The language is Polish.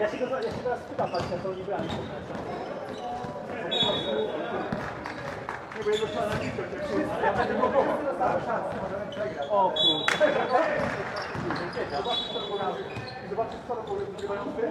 Ja się, go, ja się teraz pytam, patrzę, to nie brałem. Nie, bo jego trzeba na nisko, ja będę blokował. O kurde. Zobaczysz, co robią Zobaczysz, co robią wygrywający.